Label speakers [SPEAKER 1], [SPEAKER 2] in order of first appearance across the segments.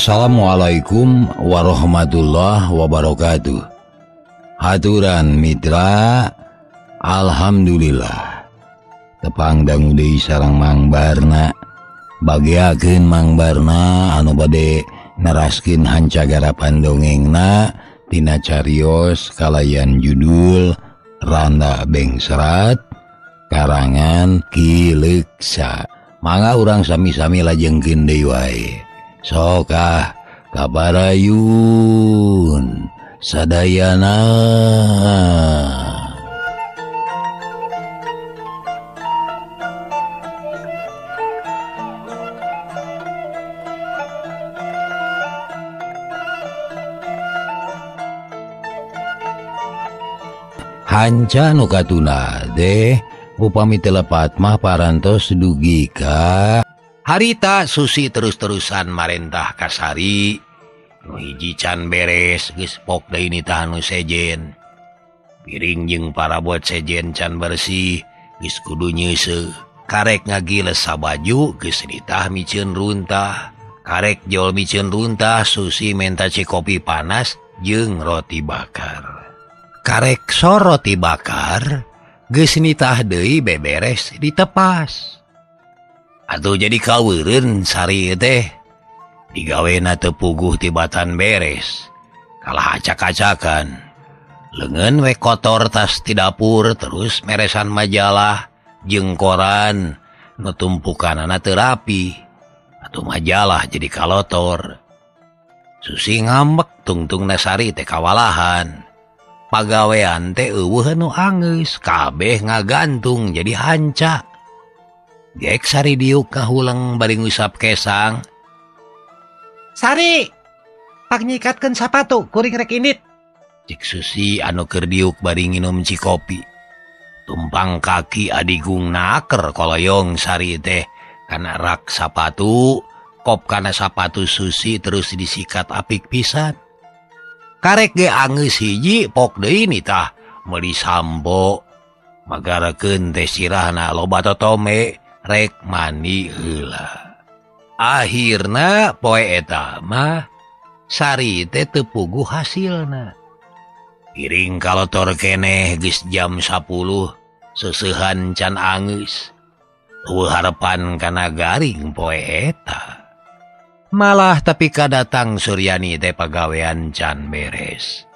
[SPEAKER 1] Assalamualaikum warahmatullahi wabarakatuh. Haturan Mitra Alhamdulillah. Tepang Dangudi sarang Mang Barna. Bagiakin Mang Barna anu bade neraskin hancagarapan dongengna Tina Carios kalayan judul Randa Bengsrat karangan Kileksa manga orang sami-sami lajeng Kindewai sokah kabarayun sadayana. Hanca nukatuna deh upami telepatmah parantos dugi ka harita Susi terus-terusan Marentah Kasari. Hiji can beres gespok ini tahanu sejen. Piringjeng para buat sejen can bersih geus kudu se karek ngagiles sa baju ditah micin runtah. Karek jol micin runtah Susi menta kopi panas jeung roti bakar. Karek so roti bakar gesnitah deui beberes ditepas. Aduh jadi kawurinsari teh. Digawena tepuguh tibatan beres. Kalah acak-acakan. Lengan we kotor tas di dapur terus meresan majalah jengkoran nutumpukan anak terapi atau majalah jadi kalotor. Susi ngambek tungtung nasari teh kawalahan. Pagawean teh eueuh nu angeus kabeh ngagantung jadi hancak Gesari diuk kahulang baring usap kesang.
[SPEAKER 2] Sari pagnyiikatkan sapatu kuring rek init.
[SPEAKER 1] Cik Susi anu kerdiuk baring minum nginum cikopi. tumpang kaki adigung naker koloyong Sari teh. Karena rak sapatu kop karena sapatu Susi terus disikat apik pisan. Karek ge angeus hiji pok deui tah. Meuli sambo. Magarakeun teh sirahna loba totome. rek mani poe eta mah Sari teh tepugu hasilna. Piring kalotor keneh geus jam 10 susuhan can Angus harapan kana garing poe eta. malah tapi kadatang Suryani teh pagawean can beres.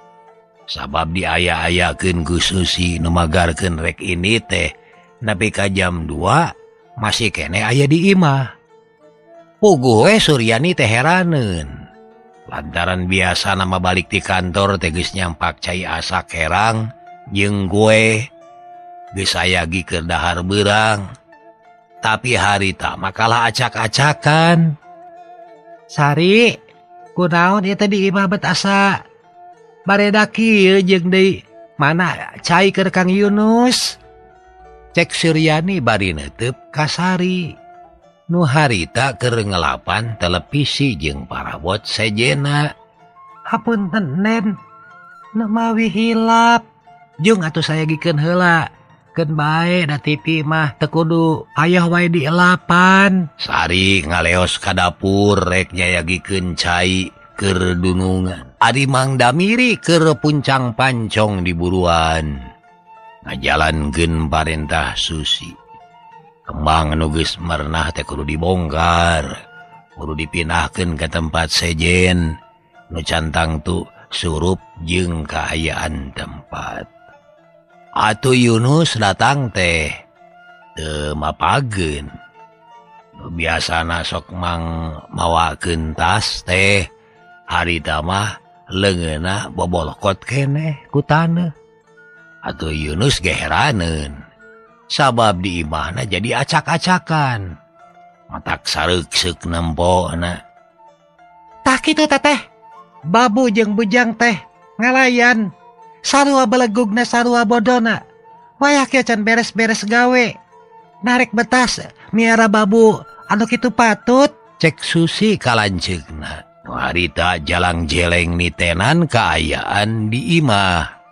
[SPEAKER 1] Sabab di aya-ayaken khususi nomgarken rek ini teh nepi ka jam 2 masih kene aya dimah pugue Suryani tehheranen lantaran biasa nama balik di kantor teges nyampak cai asak herang jeng gue gesayagi ke dahar berang tapi hari tak makalah acak-acakan.
[SPEAKER 2] Sari kunaon itu di imah bet asa. bareda kieu jeung deui mana cai ke Kang Yunus?
[SPEAKER 1] cek Suryani bari nutup Kasari. Nu harita keur ngelapan televisi jeung parabot sejena.
[SPEAKER 2] Hapun tenen nemawi hilap. Jung atuh saya gikeun heula. Keun bae da TV mah teu kudu ayah wae di elapan
[SPEAKER 1] Sari ngaleos ka dapur rek nyayagikeun cai keur dunungan. Ari Mang Damiri keur puncang pancong di buruan. ngajalankeun Parentah Susi. Kembang nugis merenah teh kudu dibongkar. Kudu dipinahkan ke tempat sejen. Nu cantang tuh surup jeng keayaan tempat. Atuh Yunus datang teh temapagen biasa nasok mang mawaken tas teh. Hari tamah leungeunna bobolkot keneh ku taneuh. atau Yunus geheranen. Sabab di imahna jadi acak-acakan. Matak sareksek nempona
[SPEAKER 2] tak itu teteh. Babu jeng bujang teh ngalayan. Sarua belegugna sarua bodona. Wayah can beres-beres gawe. Narik betas miara babu. Anu itu patut?
[SPEAKER 1] Cek Susi kalancegna harita jalang jeleng nitenan keayaan di imah.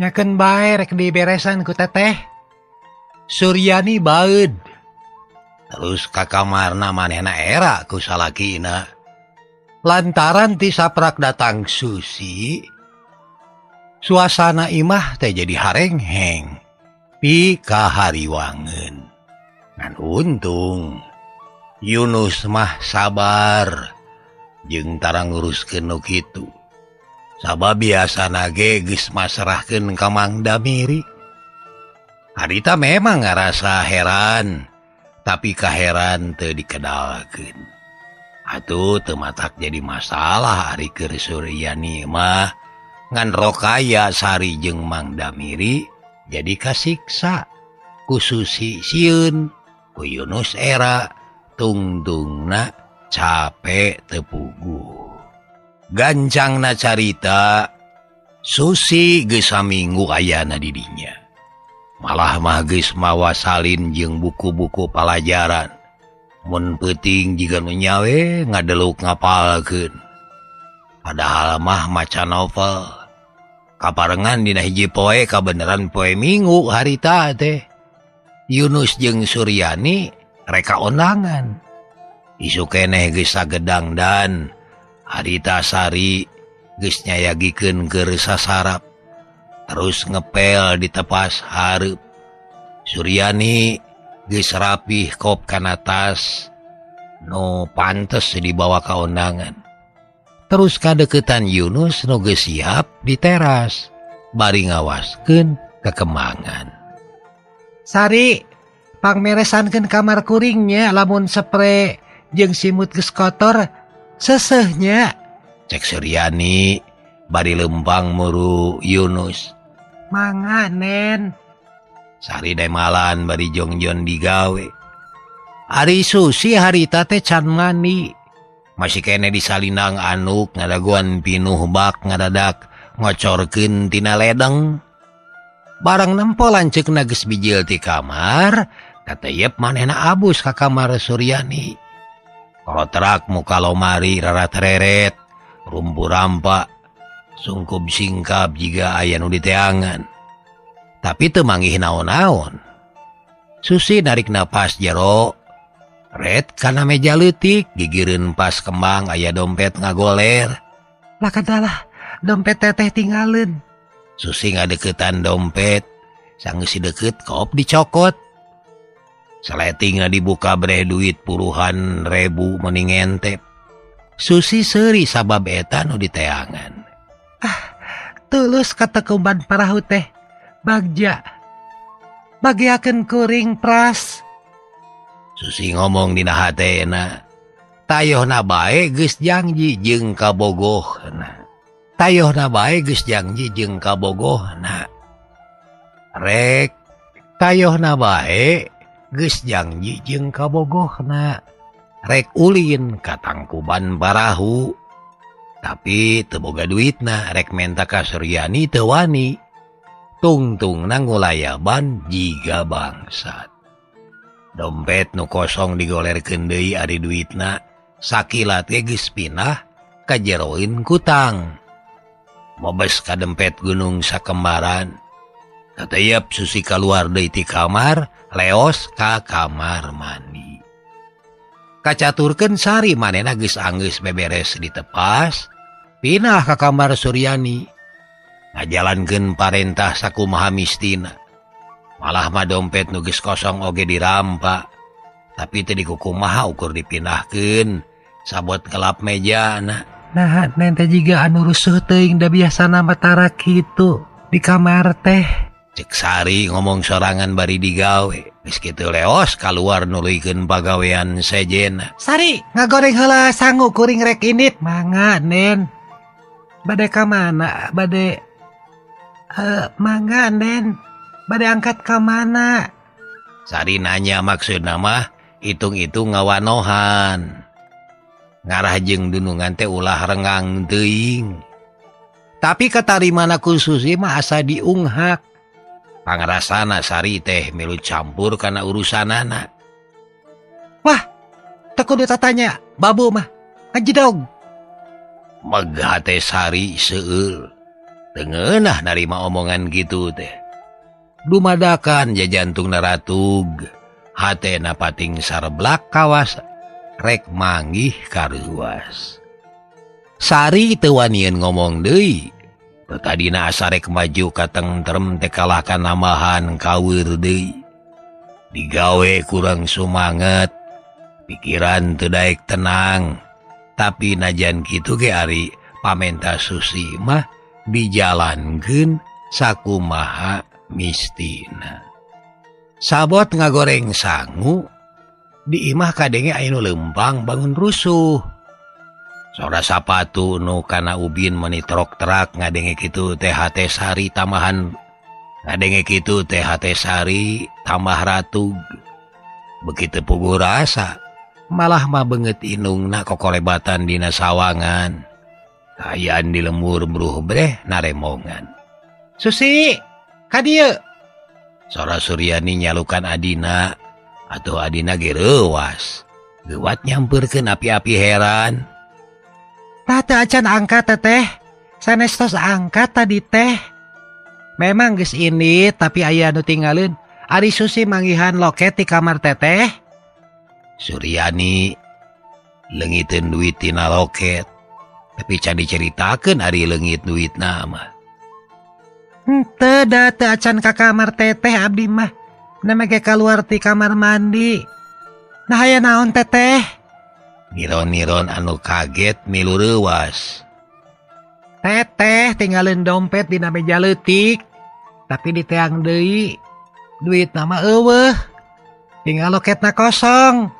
[SPEAKER 2] nyaken rek diberesan ku teteh.
[SPEAKER 1] Suryani bad terus ka kamarna manehna era ku salakina lantaran tisaprak datang Susi suasana Imah teh jadi harengheng. Pika hariwangen ngan untung Yunus mah sabar. Jeung tarang ngurus nu kitu. sabab biasa nage ka Mang Damiri. Harita memang ngerasa heran tapi kaheran teu dikedalkeun. atuh tematak jadi masalah hari Suryani mah. Ngan Rokaya Sari jeung Mang Damiri jadi kasiksa. Khususi siun ku Yunus era tungtungna capek tepugu gancang na carita Susi gesa minggu ayana didinya malah magis mawa salin jeung buku-buku pelajaran. Mun peting jika menyawe ngadeluk ngapalkeun. Padahal mah maca novel. Kaparengan dina hiji poe kabeneran poe minggu harita teh. Yunus jeung Suryani reka ondangan. Isu keneh gesa gedang dan Haritasari gesnyayagiken geresa sarap terus ngepel di tepas Harp Suryani geus rapih kop kana tas no pantes dibawa kaundangan terus kadeketan Yunus no geus siap di teras bari ngawaskeun kekemangan.
[SPEAKER 2] Sari pangmeresankeun kamar kuringnya lamun spre jeung simut geus kotor sesehnya.
[SPEAKER 1] Cek Suryani bari lembang muru Yunus.
[SPEAKER 2] Manganen
[SPEAKER 1] Sari demalan bari jongjon digawe. Ari Susi harita teh can mani. Masih kene di Salinang anuk ngadaguan pinuh bak ngadadak ngocorkeun tina ledeng. Barang nempo lancek nages bijil ti kamar kata yep manehna abus ka kamar Suryani. rotrak muka lomari rarat-reret rumbu rampak sungkup singkap jika aya nu diteangan. Tapi temangi naon-naon. Susi narik napas jero. Red karena meja letik gigirin pas kembang ayah dompet ngagoler.
[SPEAKER 2] Lah kadalah dompet teteh tinggalin.
[SPEAKER 1] Susi ngadeketan dompet. Sangsi deket kop dicokot. seleting dibuka bre duit puluhan rebu mening entep Susi seri sabab eta di teangan
[SPEAKER 2] ah tulus kata kuban parahu teh. Bagja. Bagiakan kuring pras.
[SPEAKER 1] Susi ngomong di hatena tayoh na bae geus janji jeung kabogohna. Tayoh na bae geus janji jeung kabogohna. Rek tayoh na bae janjijeng kabogohna. Rek Ulin katangkuban barahu. Tapi teboga duitna rekmenta Suryani tewani tungtung nanggulayaban jiga bangsat. Dompet nu kosong digoler kendei Ari duitna sakkilat tegis pinah kajjeroin kutang. Mobes kadempet gunung sakembaran Tatayyap Susi keluar deiti kamar leos ka kamar mandi. Kacaturken Sari manen nagis anggeus beberes ditepas pinah ke kamar Suryani. Ngajalankan parentah saku mahamistina malah mah dompet nugis kosong oge dirampa. Tapi tadi kuku maha ukur dipindahkeun sabot kelap meja anak
[SPEAKER 2] nah nente juga anu rusuh teuing da biasa nama tarak itu di kamar teh.
[SPEAKER 1] ceksari ngomong serangan bari digawe. Gitu leos keluar nuliken pagawean sejen.
[SPEAKER 2] Sari nga goreng hela sanggu kuring rekinit manganen badai ke mana? Badai uh, eh, manganen badai angkat ke mana?
[SPEAKER 1] Sari nanya maksud nama hitung-hitung ngawanohan. Ngarah jeng dunungan teh ulah rengang teing tapi ketarrimana khusus mah asa diunghak. pangrasana Sari teh milu campur karena urusan
[SPEAKER 2] anak Wah takut ditatanya babu mah ngaji dong
[SPEAKER 1] megah teh Sari seul tengenah narima omongan gitu teh. Dumadakan jajantung naratug. Hatena pating sarblak kawas rek manggih karuas. Sari tewanian ngomong deui. Betadina asarek maju katengterm tekalahkan namahan kawir De digawe kurang sumanget. Pikiran tedaik tenang. Tapi najan gitu ge Ari pamenta Susi mah dijalankan saku maha mistina. Sabot ngagoreng sangu diimah kadenge Ainu lempang bangun rusuh. sora sapatu nukana Ubin menitrokterak ngadenge gitu THT Sari tambahan ngadenge gitu THT Sari tambah Ratu. Begitu pugu rasa malah mah banget inung na kokolebatan dina sawangan. Kayan di lemur bruh breh naremongan
[SPEAKER 2] Susi kadia
[SPEAKER 1] Sora Suryani nyalukan Adina atau Adina gerewas. Gewat nyamperkan api-api heran.
[SPEAKER 2] Tata acan angkat teteh. Sanestos angkat tadi teh. Memang guys ini tapi ayah nu tinggalin. Ari Susi manggihan loket di kamar teteh.
[SPEAKER 1] Suryani lengitin duit tina loket. Tapi can diceritakan Ari lengit duit nama.
[SPEAKER 2] Ente data acan ke kamar teteh abdi mah. Nama keluar di kamar mandi. Nah ayah naon teteh.
[SPEAKER 1] Iron-iron anu kaget milu ruas
[SPEAKER 2] teteh tinggalin dompet di meja letik tapi di teang Dei duit nama ewe tinggal loket na kosong.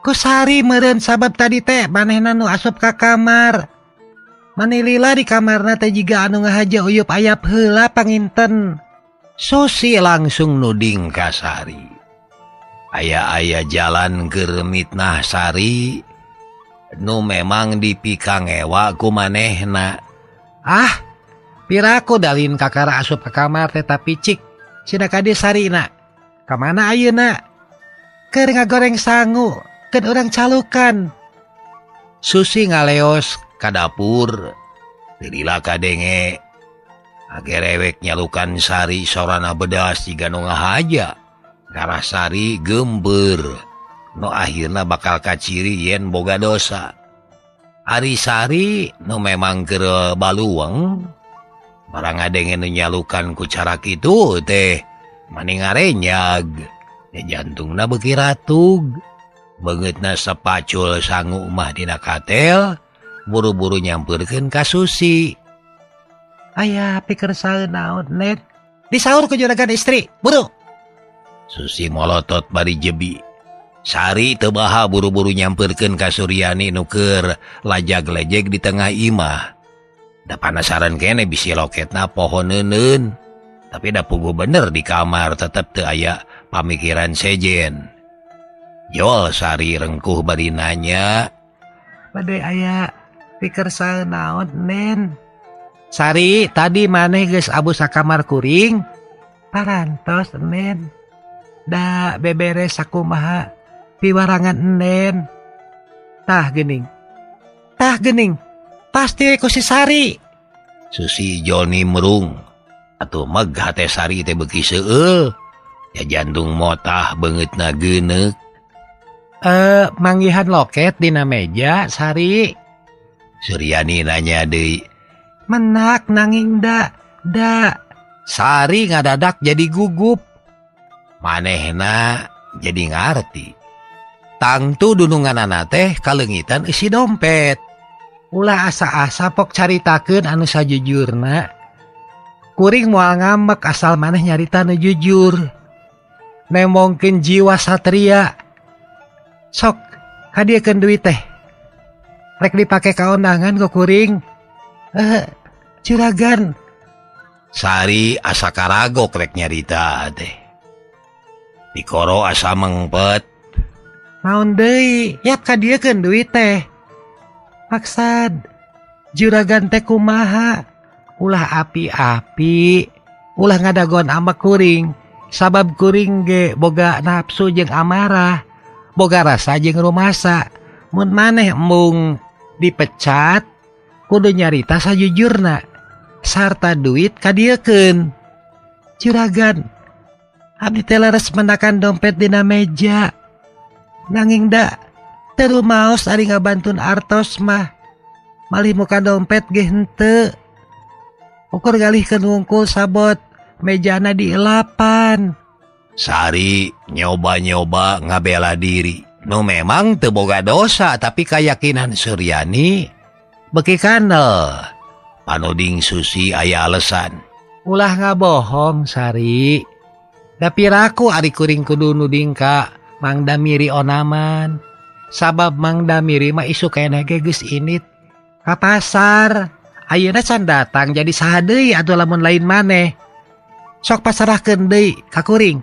[SPEAKER 2] Kusari meren sabab tadi teh maneh nanu asup ke kamar. Manilila di kamar na teh jika anu ngahaja uyup ayap hela panginten.
[SPEAKER 1] Susi langsung nuding kasari. aya-aya jalan Germitnahsari Nu memang dipikangwaku manehna.
[SPEAKER 2] Ah piraku dalin kakara asup ke kamar teh tapi cik Sinakadesarina kemana ayeuna ke nga goreng sanggu ke orang calukan.
[SPEAKER 1] Susi ngaleos ka dapur. Dila kadenge. Agerewek nyalukan Sari sorana bedas di ganunga haja Karasari Gember. No akhirnya bakal kaciri yen boga dosa. Arisari no memang ke baluang barang adengen nyalukan ku cara itu teh maning ngarenyag. Ya jantung na beki ratug. Banget na sepacul sanggu umah dina katel buru-buru nyampurkan kasusi
[SPEAKER 2] ayah pikir saya naon net disaur ke juragan istri buru.
[SPEAKER 1] Susi molotot bari jebi. Sari tebaha buru-buru nyampirkan Kasuryani nuker lajak-lejek di tengah imah. Da panasaran kene bisi loketna pohon nenen tapi da pugu bener di kamar tetap te aya pamikiran sejen. Jol Sari rengkuh bari nanya
[SPEAKER 2] Bade aya pikir saya naon nen? Sari tadi maneh guys abu sakamar kuring. Parantos nen. da beberes aku maha piwarangan nen. Tah gening. Tah gening. Pasti ku si sari.
[SPEAKER 1] Susi Joni merung. Atau maghate sari teh beki seul ya jantung motah banget na genek
[SPEAKER 2] eh mangihan loket dina meja sari.
[SPEAKER 1] Suryani nanya deh
[SPEAKER 2] menak nanging da. Da
[SPEAKER 1] sari ngadadak jadi gugup. manehna jadi ngerti tangtu dunungan anak teh kalengitan isi dompet.
[SPEAKER 2] Ulah asa-asa pok caritakeun anu sajujurna. Kuring mual ngambek asal maneh nyarita nu jujur. Nemongkeun jiwa satria. Sok kadiekeun duit teh. Rek dipake kaondangan ku kuring. Eh curagan.
[SPEAKER 1] Sari asa karagok rek nyarita teh. dikoro asa mengpet.
[SPEAKER 2] Naon Dei yap ka dia ke duit teh. Maksad juragan teh kumaha? Ulah api-api ulah ngadagon ama kuring. Sabab kuring ge boga nafsu jeung amarah boga rasa jeung rumasa. Mun maneh embung dipecat kudu nyarita sajujurna. Sarta duit kadiekeun. Juragan Abdi teleres menakan dompet dina meja. Nanging dak, teru maos ari ngabantun artos mah. malih muka dompet gente ukur galih ke nungkul sabot mejana dielapan
[SPEAKER 1] Sari nyoba-nyoba ngabela diri. No memang teboga dosa tapi kayakakinan Suryani. Beki kanal panoding Susi ayah alasan
[SPEAKER 2] ulah nga bohong Sari dapiraku ari kuring kudu nudingka Mangda miri onaman. Sabab Mangda mirima isu kayak geus ini ka pasar Ayeuna can datang jadi sadei atau lamun lain maneh. Sok pasarahkeun deui ka kakuring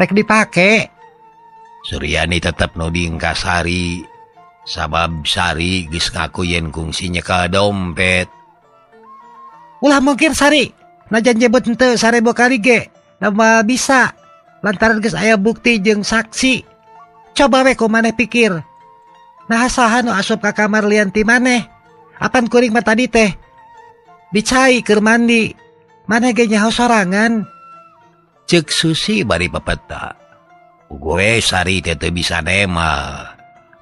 [SPEAKER 2] rek dipake.
[SPEAKER 1] Suryani tetap nuding kasari sabab Sari gis ngaku yen kungsinya ke dompet.
[SPEAKER 2] Ulah mungkin Sari. Najan jebut ente sarebo kali ge nama bisa lantaran guys aya bukti jeung saksi. Coba weko maneh pikir. Nah sahan nu asup ka kamar lianti maneh? Apan kuring mata tadi teh? Dicai keur mandi. Maneh ge nyaho sorangan.
[SPEAKER 1] Cek Susi bari pepeta gue sari teh teu bisa nema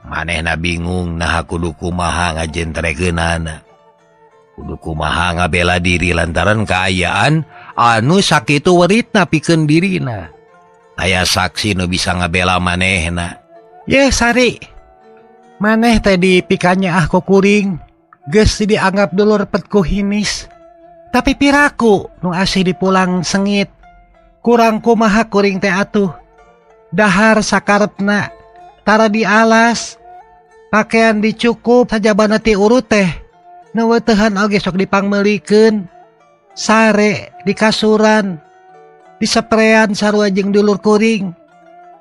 [SPEAKER 1] maneh na bingung nah kudu kumaha ngajentrekeunana kudu kumaha ngabela diri lantaran keayaan anu sakit itu warna pikeun dirina. Aya ayaah saksi Nu bisa ngabela maneh
[SPEAKER 2] nah yesari maneh tadi pikannya aku ah kuring. Gesti dianggap dulur petku hinis. Tapi piraku nu asih dipulang sengit. Kurangku maha kuring teh atuh. Dahar sakarepna tara di alas pakaian dicukup saja banati urut teh. Nuwetehan oge sok dipangmelikan. sare di kasuran disapreian sarua jeung dulur kuring.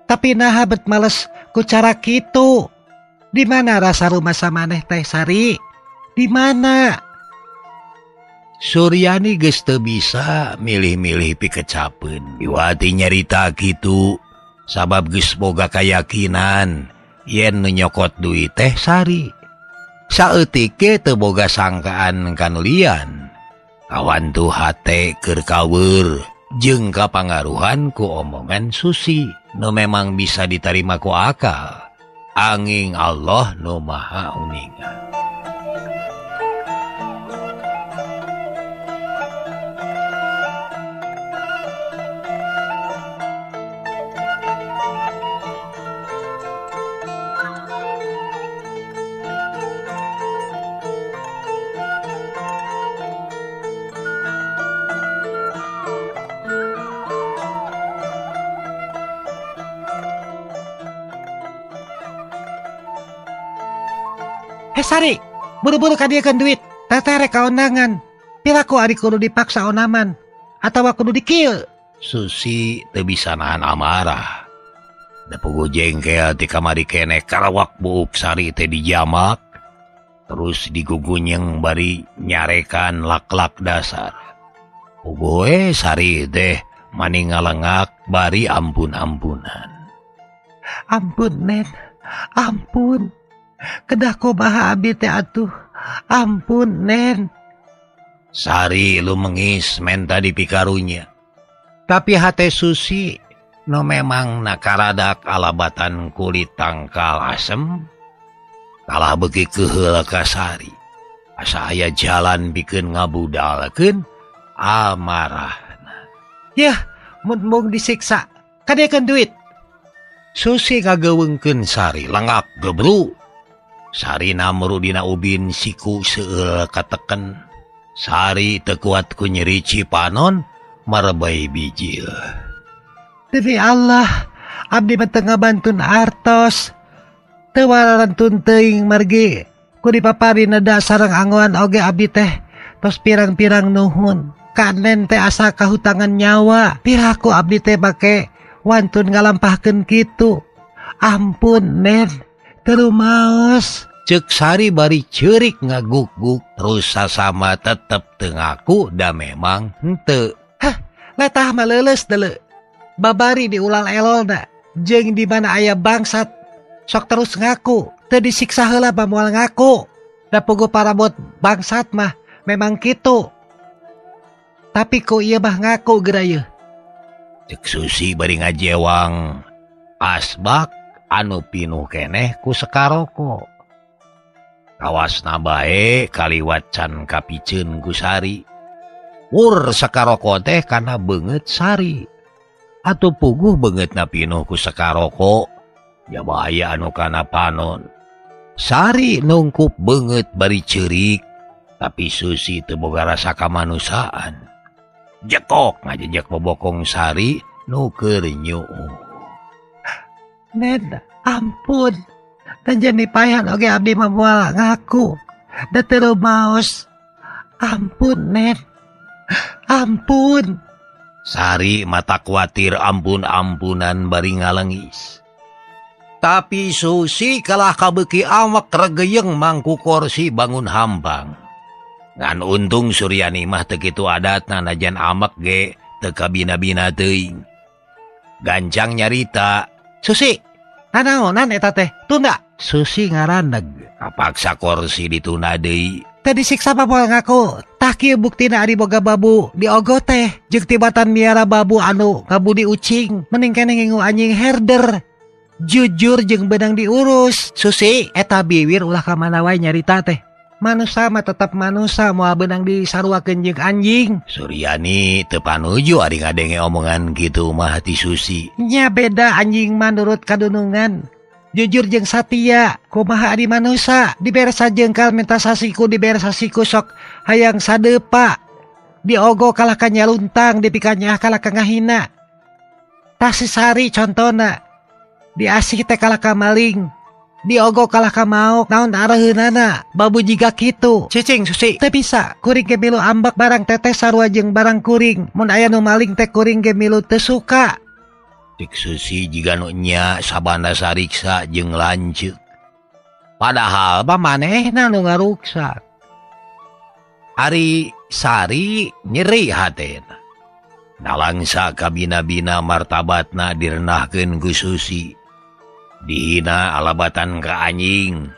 [SPEAKER 2] Tapi nahabet males ku cara gitu di mana rasa rumah sama maneh teh sari? Di mana?
[SPEAKER 1] Suryani geus teu bisa milih-milih pikecapeun. Iwati nyerita gitu sabab geus boga keyakinan yen nyokot duit teh sari. Saeutik teu boga sangkaan kan lian. awan tuh kaweur jeung kapangaruhan ku omongan Susi nu memang bisa diterimaku akal. Angin Allah nu maha uningan
[SPEAKER 2] He Sari buru-buru kadiakan duit. Teterek kaundangan piraku adik kudu dipaksa onaman atau kudu dikil.
[SPEAKER 1] Susi teu bisa nahan amarah. Da pugu jengkel ti kamari kene karawak buuk sari teh dijamak. Terus digugunyeng bari nyarekan lak-lak dasar. Pugue sari teh maning ngalengak bari ampun-ampunan.
[SPEAKER 2] Ampun nen. Ampun Kedakoba atuh. Ampun nen.
[SPEAKER 1] Sari lu mengis menta di pikarunya.
[SPEAKER 2] Tapi hate Susi
[SPEAKER 1] no memang nakaradak alabatan kulit tangkal asem. Kalah beki Sari. kasari aya jalan bikin ngabudalken amarah
[SPEAKER 2] ya mutmung disiksa kadekan duit.
[SPEAKER 1] Susi kagewengken Sari lengkap gebru. Sari merudina Ubin siku seul kateken Sari tekuatku nyerici panon merebai biji euh.
[SPEAKER 2] Demi Allah Abdi tengah bantun hartos. Tewaran tunteing margi ku dipaparina sarang angguan oge abdi teh. Tos pirang-pirang nuhun kanen teh asa kahutangan nyawa. Piraku abdi teh make wantun ngalampahkan gitu ampun nen teru
[SPEAKER 1] maos sari bari cerik ngaguk-guk terus sasama tetep tengaku da memang
[SPEAKER 2] letah maleles dele. Babari diulang elol da jeng di mana ayah bangsat. Sok terus ngaku teu disiksa heula pamual ngaku. Da pugu parabot bangsat mah memang gitu tapi kok iya mah ngaku geraya
[SPEAKER 1] cek susi bari ngajewang asbak anu pinuh keneh ku sekaroko awas nabae kaliwat can kapicun kusari mur sakaroko teh karena banget sari. Atau puguh banget napino ku sakaroko. Ya bahaya anu kana panon. Sari nungkup banget bari cerik tapi Susi teboga rasa kemanusiaan jekok ngajejak bobokong Sari nuker nyu.
[SPEAKER 2] Ned ampun. Dan jadi payah oke abdi memual ngaku. Dan terus maus ampun Ned ampun.
[SPEAKER 1] Sari mata khawatir ampun-ampunan bari ngalengis. Tapi Susi kalah kabeki awak regeyeng mangku korsi bangun hambang. Ngan untung Suryani mah tegitu adat nanajan amak ge teka bina-bina teuing. Gancang nyarita
[SPEAKER 2] Susi nanaonan eta teh tunda
[SPEAKER 1] Susi ngaraneg. Kapaksa korsi dituna Dei
[SPEAKER 2] tadi siksa papa ngaku takir bukti na Ari boga babu diogo teh jeung tibatan miara babu anu kabudi ucing meningkan ngingu anjing herder. Jujur jeng benang diurus. Susi eta biwir ulah kamana wae nyarita teh? Manusia mah tetap manusia mau benang di sarua kenjeng anjing.
[SPEAKER 1] Suryani tepanuju ari ngadenge omongan gitu mah hati Susi.
[SPEAKER 2] Nya beda anjing menurut kadunungan. jujur jeng Satya kumaha Adi manusa? Dibersa jengkal mentasasiku dibersasiku sok hayang sadepa. Diogo kalahkannya luntang dipikannya kalah kengah hina tasisari contona. Diasih teh kalah maling diogo kalah kamau naon arahunana babu jika kitu. Cicing susi. Teh bisa kuring gemilu ambak barang teteh sarua jeng barang kuring. Mun aya nu maling teh kuring gemilu teh suka.
[SPEAKER 1] Susi nya sabana sariksa jeng lanceuk. Padahal
[SPEAKER 2] ba maneh na nu ngaruksa.
[SPEAKER 1] Ari Sari nyeri hatena. Nalangsa kabina-bina martabatna direnahkeun ku Susi. Dihina alabatan ke anjing.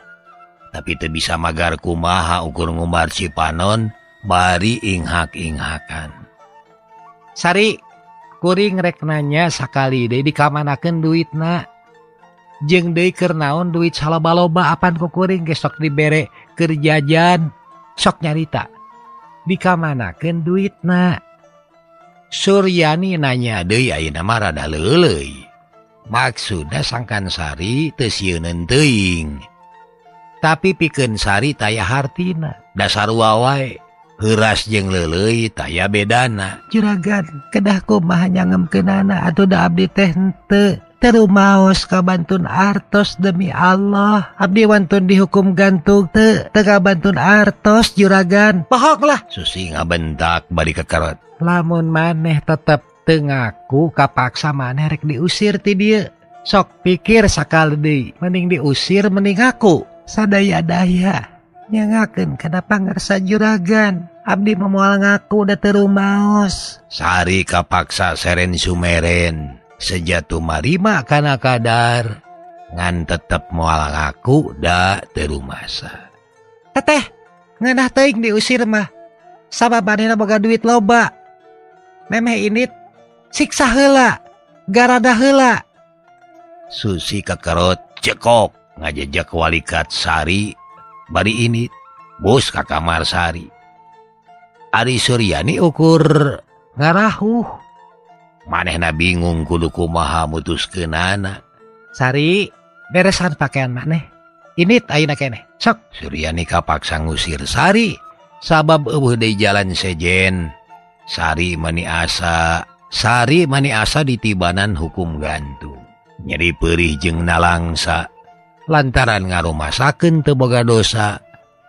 [SPEAKER 1] Tapi te bisa magar kumaha ukur ngumbar si panon bari inghak-inghakan.
[SPEAKER 2] Sari kuring reknanya sakali De dikamanaken duit na. Jeng Deker naon duit salahba-loba apaan kukuring gesok diberre kerjajan sok nyarita. Dikamanaken duit na.
[SPEAKER 1] Suryani nanya De namarada lele maksudnya sangkansari tesyunen teing tapi pikensari taya hartina dasar wawai Heras jeng lele taya bedana.
[SPEAKER 2] Juragan kedahku mahnyangem kenana atau da abdi tehente teru maos kabantun artos demi Allah. Abdi wantun dihukum gantung te. Tegabantun artos juragan.
[SPEAKER 1] Pohoklah Susi ngabentak balik kakarot.
[SPEAKER 2] lamun maneh tetep teu ngaku kapaksa maneh rek diusir ti dia. Sok pikir sakal deui. Mending diusir mending aku sadaya daya. Nyangaken kenapa ngersa juragan. Abdi memual ngaku udah terumaos
[SPEAKER 1] Sari kapaksa seren sumeren. Sejatuh marima karena kadar ngan tetep mual ngaku da terumasa.
[SPEAKER 2] Teteh ngenah teing diusir mah. Sababanina boga duit loba. Memeh ini siksa hela garada hela
[SPEAKER 1] Susi kekerot cekok ngajejak walikat Sari. Bari ini bos ka kamar Sari Ari Suryani ukur ngarahu manehna bingung kudu maha mutus ke nana
[SPEAKER 2] Sari beresan pakaian maneh. Ini ayeuna kene sok.
[SPEAKER 1] Suryani kapaksa ngusir Sari. Sabab eueuh deui jalan sejen. Sari mani asa Sari mani asa ditibanan hukum gantung. Nyeri perih jeung nalangsa. Lantaran ngarumasakeun teu boga dosa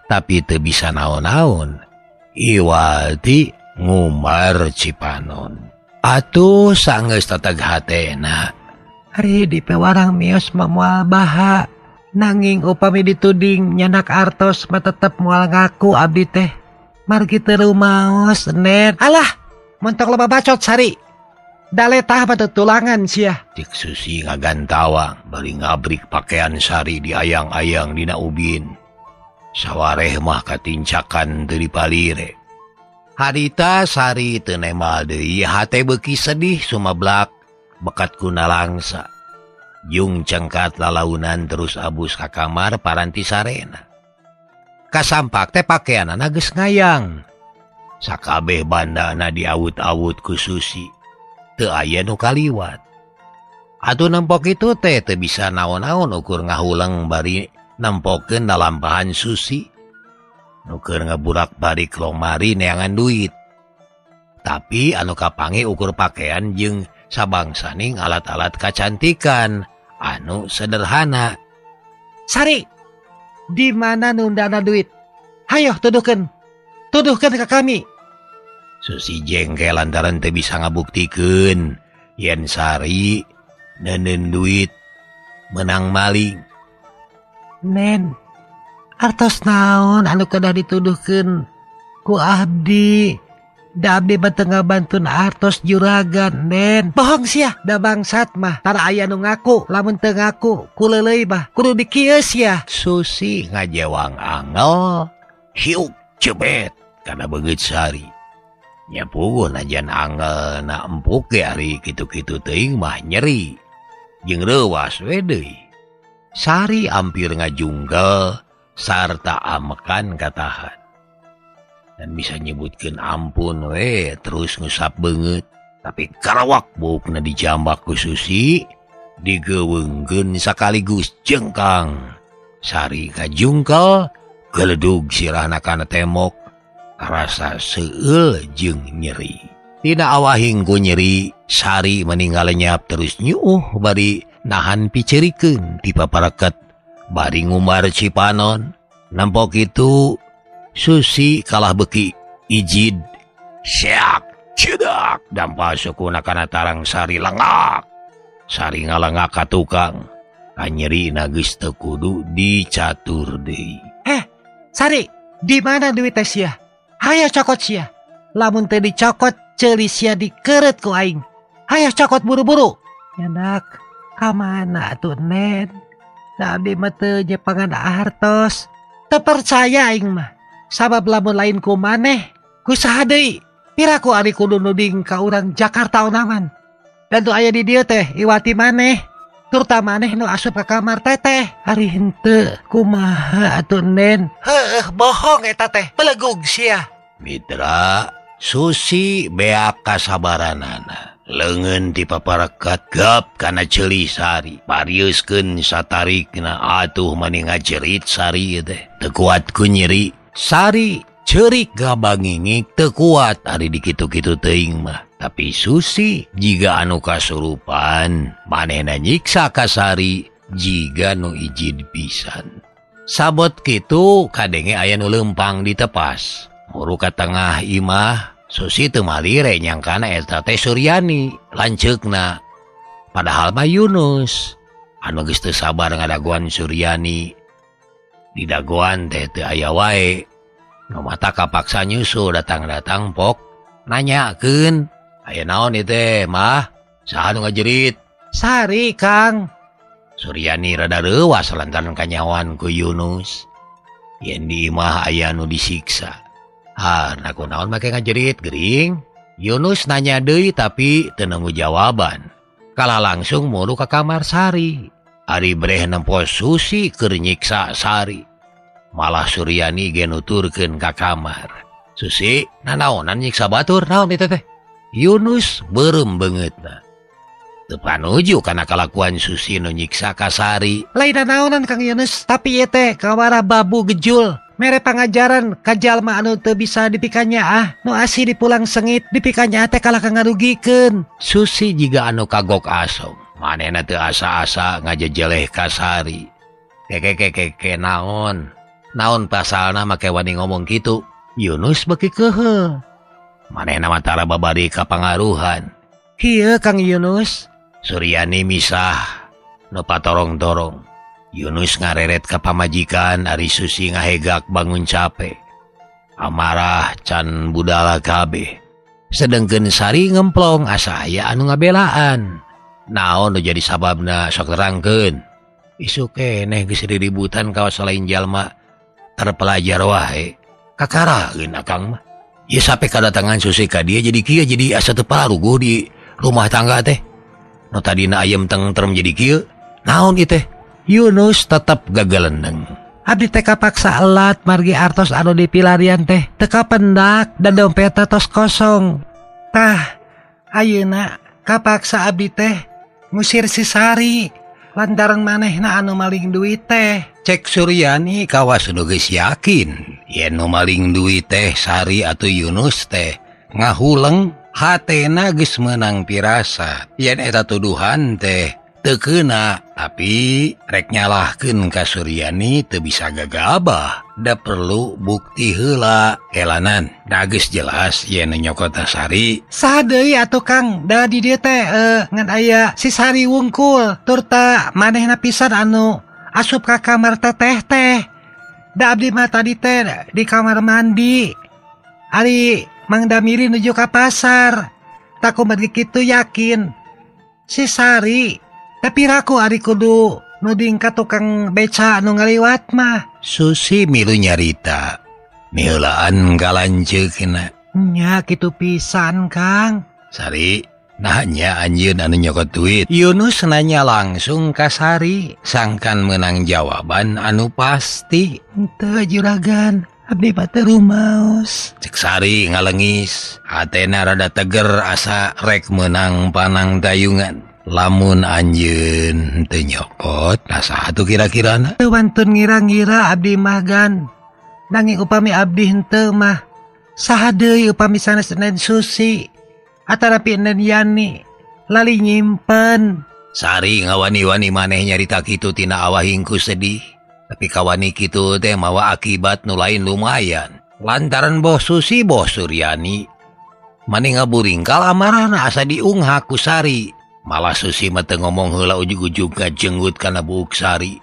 [SPEAKER 1] tapi teu bisa naon-naon. Iwati ngumar Cipanon Atuh sanggeus tatag hatena
[SPEAKER 2] Hari di pewarang mios memual baha nanging upami dituding nyanak artos mah tetep mual ngaku abdi teh. Margi teru maos ner alah mentok loba bacot sari. Daletah pada tulangan sia.
[SPEAKER 1] Cik susi ngagantawang bari ngabrik pakaian sari di ayang-ayang dina ubin. sawwareh mah katincakan dari palire. Harita Sari tenemal hate beki sedih Sumablak bekat kuna langsa Jung cengkat lalaunan terus abus ka kamar paranti Sarena. Kasampak teh pakaian nages ngayang. Sakabeh bandana diawut-awut ku Susi. Te aya nu kaliwat. Aduh nempok itu teh te bisa naon-naon ukur ngahuleng bari nempoken dalam bahan Susi nuker ngeburak balik lomari neangan duit. Tapi anu kapangi ukur pakaian jeung sabangsaning alat-alat kacantikan. Anu sederhana.
[SPEAKER 2] Sari di mana nundana duit? Hayo tuduhkan tuduhkan ke kami.
[SPEAKER 1] Susi jengkel lantaran teu bisa ngabuktikan. Yen Sari nenen duit. Menang maling.
[SPEAKER 2] Nen Artos naon anu kedah dituduhkan ku Abdi. Dabi Batengah Bantun Artos juragan nen. Bohong ya da bangsat mah tara aya nu ngaku lamun teu ngaku ku leuleuy bah kudu dikius ya
[SPEAKER 1] Susi ngajawang angel hiuk cebet karena begeut sari. Nya puguh najan angel na empuk ge hari kitu-kitu teuing mah nyeri. Jeung rewas we deui Sari hampir ngajunggal sarta amekan katahan. Dan bisa nyebutkan ampun we terus ngusap banget tapi karawak bukna dijambak ku Susi digewenggen sekaligus jengkang. Sari kajungkal geledug sirahna kana temok rasa seul jeng nyeri. Tidak awahing ku nyeri Sari meninggal lenyap terus nyuh bari nahan picerikeng di paparaket bari ngumbar Cipanon nampok itu Susi kalah beki. Ijid seak cedak. Dampa suku nakana tarangsari lengak sari ngalengak ka tukang. Anyeri nagis tekudu dicatur deui
[SPEAKER 2] eh sari di mana duit teh sia? Hayo cokot sia. Lamun teh dicokot ceuli sia dikeret ku aing. Hayo cokot buru-buru. Enak. kamana tuh Nen Nabi teu pengana hartos terpercaya ing mah sabab lamun lain ku maneh kusaha eh. deui piraku ari kudu nuding ka urang Jakarta onaman dan tuh aya di dieu teh iwati maneh terutama maneh nu asup ka kamar teteh hari henteu kumaha atuh Nen heuh bohong eta teh belegug sia
[SPEAKER 1] Mitra Susi beak kasabaranana lengan di paparakat gap karena celisari Mariusken satarik na atuh maning ceritsari deh tekuatku nyeri. Sari cerik gabangingik tekuat. Hari dikitu-kitu teing mah. Tapi Susi jika anu kasurupan manena nyiksa kasari jika nu ijid pisan. Sabot gitu kadenge aya nu lempang ditepas muruka tengah imah Susi Tumadirnyangkana Estrate Suryani lanceukna padahal Bay Yunus. Teu sabar ngadaguan Suryani. Didaguan tete aya wae. No mata kapaksa nyusul datang-datang pok nanyaken aya naon itu mah? Sa ngajerit?
[SPEAKER 2] Sari Kang.
[SPEAKER 1] Suryani rada lewas lantaran kanyawan ku Yunus. Yen dimah aya nu disiksa. Harku naon make ngajerit Gering? Yunus nanya deui tapi tenengu jawaban. Kala langsung mulu ke kamar Sari. Ari Breh nempo Susi kernyiksa Sari. Malah Suryani genuturken ke kamar. Susi nah naonan nyiksa batur naon itu teh? Yunus berem banget nah depan uju karena kelakuan Susi nunyiksa kasari
[SPEAKER 2] lain naonan Kang Yunus tapi ieu teh kawara babu gejul. mere ka jalma anu te bisa dipikannya ah. Nuasi di pulang sengit dipikannya teh kalah ngarugiken
[SPEAKER 1] Susi jika anu kagok asom manena teu asa-asa ngaja jeleh kasari keke keke ke naon. Naon pasal nama kewani ngomong gitu Yunus beki kehe manena matara babari kapangaruhan
[SPEAKER 2] Iya Kang Yunus.
[SPEAKER 1] Suryani misah. Nupa torong-dorong Yunus ngareret ke pamajikan Ari Susi ngahegak bangun capek amarah can budala kabeh sedangkan Sari ngemplong asaya anu ngabelaan. Naon jadi sababna sok terangken isu keneh diributan kawas lain jalma terpelajar wae. Kakaraeun akang mah. Ya sampai kedatangan Susi ka dia jadi kia jadi asa teu paruguh di rumah tangga teh. No tadina ayam teng term jadi kia naon ieu teh? Yunus tetap gagalendeng.
[SPEAKER 2] Abdi teka paksa elat margi artos anu dipilarian teh. Teka pendak dan dompet tos kosong. Tah, Ayeuna kapaksa Abdi teh musir sisari lantaran manehna anu maling duit teh.
[SPEAKER 1] Cek Suryani kawas nuges yakin yen nu maling duit teh Sari atau Yunus teh. Ngahuleng hatena geus menang pirasa. yen eta tuduhan teh tekena tapi reknyalahken Kas Suryani te bisa gagabah nda perlu bukti hela elanan dages jelas yen nyokotasari
[SPEAKER 2] sade atau Kang. Da di DT eh, ngan aya sisari wungkul. Turta maneh napisan anu asup ka kamar teh teh teh. Da abdi mata di teh di kamar mandi. Ari Mangdamiri nuju ka pasar. Takut begitu yakin sisari tapi raku Ari kudu nuding ka tukang beca nu ngaliwat mah.
[SPEAKER 1] Susi milu nyarita. Nilaan
[SPEAKER 2] nya gitu pisan Kang.
[SPEAKER 1] Sari nanya anjeun anu nyokot duit. Yunus nanya langsung ka Sari. Sangkan menang jawaban anu pasti.
[SPEAKER 2] Untuk juragan Abdi bae rumaos.
[SPEAKER 1] Cek Sari ngalengis. Hatena rada teger asa rek menang panang dayungan. lamun Anjun tenyokot rasa atuh
[SPEAKER 2] kira-kira wantun ngira-ngira Abdi Magan nanging upami Abdi Abdimah sahade upami sananen Susi. Atarapi nen Yani. Lali nyimpen.
[SPEAKER 1] Sari ngawani-wani maneh nyarita kitu tina awahingku sedih. Tapi kawani gitu teh mawa akibat nulain lumayan. Lantaran Boh Susi Boh Suryani. Maning ngaburingkal amarah asa diunghakusari malah Susi mate ngomong hela ujug-ujug ka jenggut karena buksari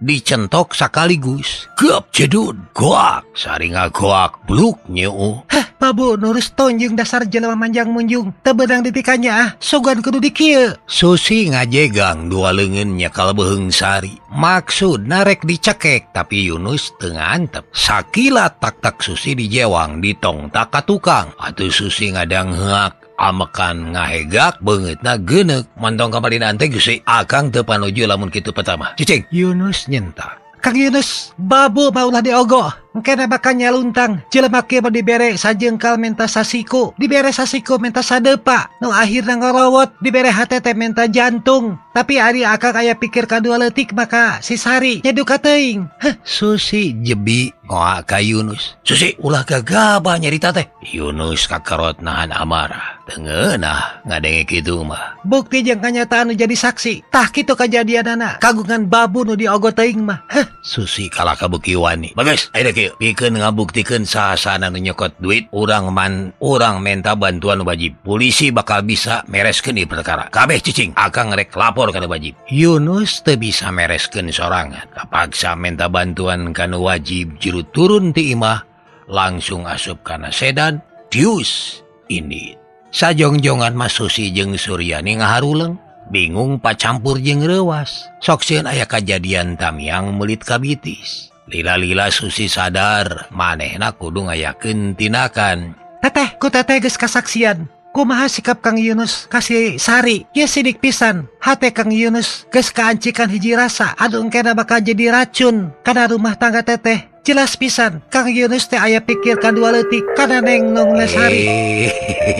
[SPEAKER 1] dicentok sekaligus kep jedud goak. Sari ngagoak bluk nyeu.
[SPEAKER 2] Hah pabu nurus tonjung dasar jelema manjang munjung. Tebedang ditikannya ah. Sogan kudu dikieu.
[SPEAKER 1] Susi ngajegang dua leungeun nyakal beheng sari. Maksud narek dicekek tapi Yunus teu ngantep. Sakila tak tak susi dijewang ditong tak ka tukang atau susi ngadang heak. amekan ngahegak banget. Na genek. Mantong kamari nanti gusi akang depan uju lamun kitu pertama. Cicing. Yunus nyentak
[SPEAKER 2] Kang Yunus babu baulah diogoh. bakanya luntang cilemaki mau diberre sajengkal menta sasiku. Diberre sasiku menta sadepa. No akhirnya ngerowot diberre HTT menta jantung. Tapi Ari akak kayak pikir kedua letik maka sisari nyeduka teing Heh,
[SPEAKER 1] Susi jebi. Ngoa ka Yunus. Susi ulah gagabah nyerita teh. Yunus kakarot nahan amarah tengenah ngadenge gitu mah.
[SPEAKER 2] Bukti jeung kanyataan jadi saksi. Tah kitu kejadian anak kagungan babu nu diogo teing mah. Heh,
[SPEAKER 1] Susi kalah kabuki wani bagus ayo piken ngabuktikan sahasana nyokot duit urang man orang menta bantuan wajib. Polisi bakal bisa mereskeun di perkara. Kabeh cicing akan rek lapor karena wajib. Yunus te bisa mereskeun sorangan. Kapaksa menta bantuan karena wajib juru turun timah langsung asup karena sedan dius ini. Sajongjongan Masusi jeung Suryani ngaharuleng bingung pacampur jeng rewas soksiun ayah kejadian Tamiang melit kabitis. lila-lila Susi sadar manehna kudu ngayaken tinakan.
[SPEAKER 2] Teteh ku teteh geus kasaksian. Kumaha sikap Kang Yunus kasih sari? Ya sidik pisan. Hate Kang Yunus geus kaancikan hiji rasa. Aduh engkena bakal jadi racun. Karena rumah tangga teteh jelas pisan. Kang Yunus teh aya pikirkan dua letik kana neng nong
[SPEAKER 1] lesari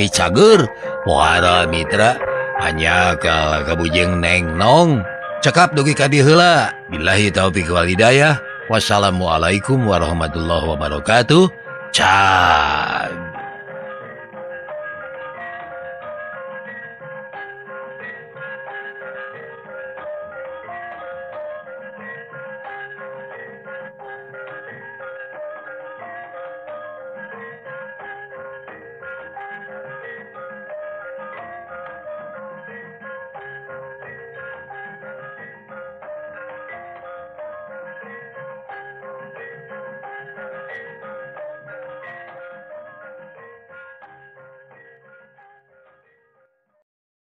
[SPEAKER 1] cager. Wara mitra. Hanya ka kabujeng neng nong. Cekap dugi ka diheula billahi taufiq wal hidayah. wassalamualaikum warahmatullahi wabarakatuh. Ca